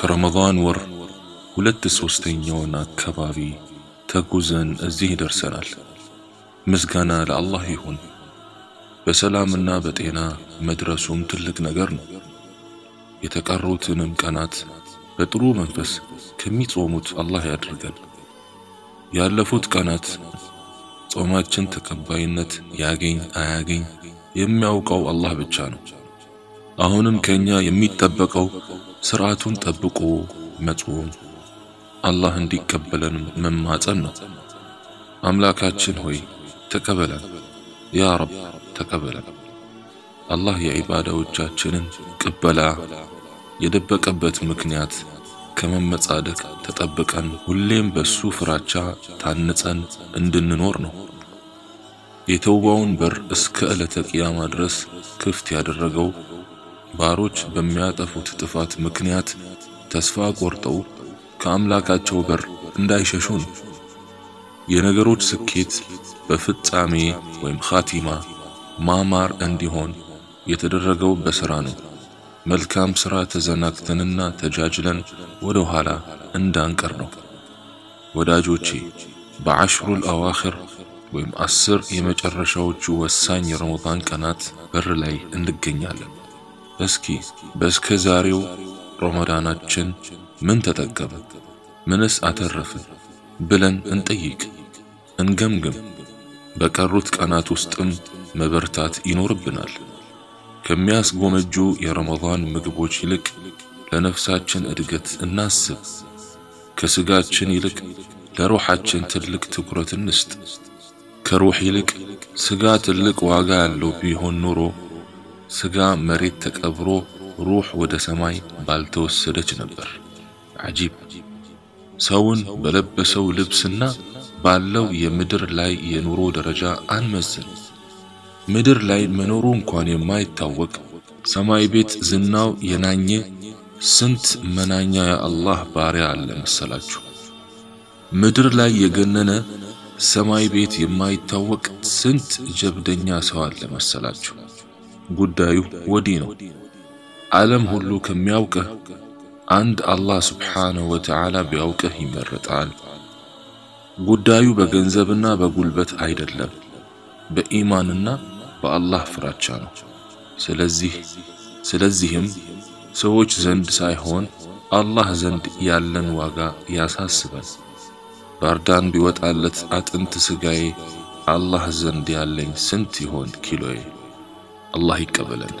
ከረመዳን ወር ሁለት ሶስተኛውን አካባቢ ተጉዘን እዚህ ደርሰናል። ምስጋና ለአላህ ይሁን። በሰላምና በጤና መድረሱም ትልቅ ነገር ነው። የተቀሩትንም ቀናት በጥሩ መንፈስ ከሚጾሙት አላህ ያድርገን። ያለፉት ቀናት ጾማችን ተቀባይነት ያገኝ አያገኝ የሚያውቀው አላህ ብቻ ነው። አሁንም ከኛ የሚጠበቀው ስርዓቱን ጠብቆ መጾም፣ አላህ እንዲቀበለን መማጸን ነው። አምላካችን ሆይ ተቀበለን፣ ያ ረብ ተቀበለን። አላህ የዒባዳዎቻችንን ቅበላ የደበቀበት ምክንያት ከመመጻደቅ ተጠብቀን ሁሌም በሱ ፍራቻ ታንጸን እንድንኖር ነው። የተውባውን በር እስከ ዕለተ ቅያማ ድረስ ክፍት ያደረገው ባሮች በሚያጠፉት ጥፋት ምክንያት ተስፋ ቆርጠው ከአምላካቸው በር እንዳይሸሹ ነው። የነገሮች ስኬት በፍጻሜ ወይም ኻቲማ ማማር እንዲሆን የተደረገው በሥራ ነው። መልካም ሥራ ተዘናግተንና ተጃጅለን ወደ ኋላ እንዳንቀር ነው። ወዳጆቼ በዐሽሩል አዋኺር ወይም አስር የመጨረሻዎቹ ወሳኝ የረመዳን ቀናት በር ላይ እንገኛለን። እስኪ በእስከ ዛሬው ረመዳናችን ምን ተጠቀምን? ምንስ አተረፍን? ብለን እንጠይቅ፣ እንገምግም። በቀሩት ቀናት ውስጥም መበርታት ይኖርብናል። ከሚያስጎመጁ የረመዳን ምግቦች ይልቅ ለነፍሳችን እድገት እናስብ። ከስጋችን ይልቅ ለሩሓችን ትልቅ ትኩረት እንስጥ። ከሩሕ ይልቅ ስጋ ትልቅ ዋጋ ያለው ቢሆን ኖሮ ስጋ መሬት ተቀብሮ ሩሕ ወደ ሰማይ ባልተወሰደች ነበር። ዓጂብ! ሰውን በለበሰው ልብስና ባለው የምድር ላይ የኑሮ ደረጃ አንመዝን። ምድር ላይ መኖሩ እንኳን የማይታወቅ ሰማይ ቤት ዝናው የናኘ ስንት መናኛ የአላህ ባሪያ አለ መሰላችሁ። ምድር ላይ የገነነ ሰማይ ቤት የማይታወቅ ስንት ጀብደኛ ሰው አለ መሰላችሁ። ጉዳዩ ወዲህ ነው። ዓለም ሁሉ ከሚያውቅህ አንድ አላህ ስብሓነሁ ወተዓላ ቢያውቅህ ይመረጣል። ጉዳዩ በገንዘብና በጉልበት አይደለም፣ በኢማንና በአላህ ፍራቻ ነው። ስለዚህ ስለዚህም ሰዎች ዘንድ ሳይሆን አላህ ዘንድ ያለን ዋጋ ያሳስበን። ባርዳን ቢወጣለት አጥንት ስጋዬ አላህ ዘንድ ያለኝ ስንት ይሆን ኪሎዬ? አላህ ይቀበለን።